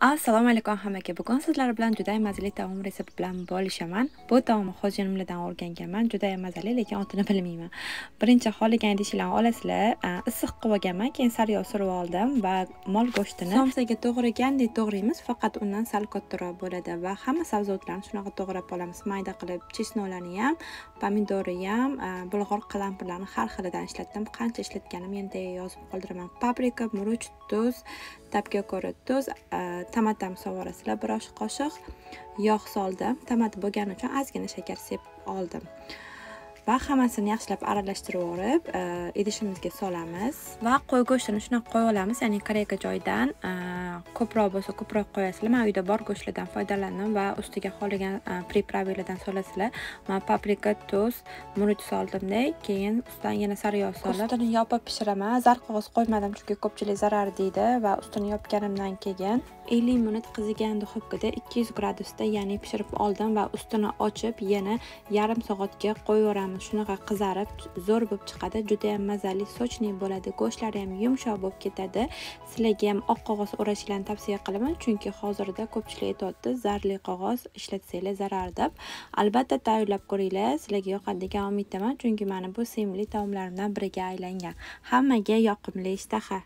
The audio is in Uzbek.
assalomu alaykum hammaga. Bugun sizlar bilan juda mazali taom retsepti bilan bo'lishaman. Bu taomni xo'jayinimlardan o'rganganman. Juda mazali lekin otini bilmayman. Birinchi xohlagan idishlarni olasizlar. Issiq qilib olganman keyin sariyog' surib oldim va mol go'shtini somsaga to'g'ragandek to'g'raymiz faqat undan sal kattaroq bo'ladi va hamma sabzavotlarni shunaqa to'g'rab olamiz. Mayda qilib chesnolarni ham pomidori ham bulg'or qalampirlarni har xilidan ishlatdim. Qancha ishlatganim endi yozib qoldiraman. Paprika murch tuz tabga ko'ra tuz tamatam sovorasizlar bir osh qoshiq yog' soldim. Tomat bo'lgani uchun ozgina shakar sepib oldim. Va hammasini yaxshilab aralashtirib yuborib e, idishimizga solamiz. Va qo'y go'shtini shunaqa qo'yib olamiz ya'ni koreyka joyidan e, ko'proq bo'lsa ko'proq qo'yasizlar. Man uyda bor go'shtlardan foydalandim va ustiga xohlagan e, solasizlar man paprika tuz murch soldimda keyin ustidan yana sariyog' solib ustini yopib pishiraman. Zarqog'oz qo'ymadim chunki ko'pchilik zarar deydi va ustini yopganimdan keyin ellik minut qizigan duxovkada ikki yuz gradusda ya'ni pishirib oldim va ustini ochib yana yarim soatga qo'yaveramiz. Shunaqa qizarib zo'r bo'lib chiqadi. Juda ham mazali sochniy bo'ladi. Go'shtlari ham yumshoq bo'lib ketadi. Sizlarga ham oq qog'oz o'rashinglarni tavsiya qilaman. Chunki hozirda ko'pchilik aytyapti zarli qog'oz ishlatsanglar zarar deb. Albatta tayyorlab ko'ringlar sizlarga yoqadi degan umiddaman. Chunki mana bu sevimli taomlarimdan biriga aylangan. Hammaga yoqimli ishtaha.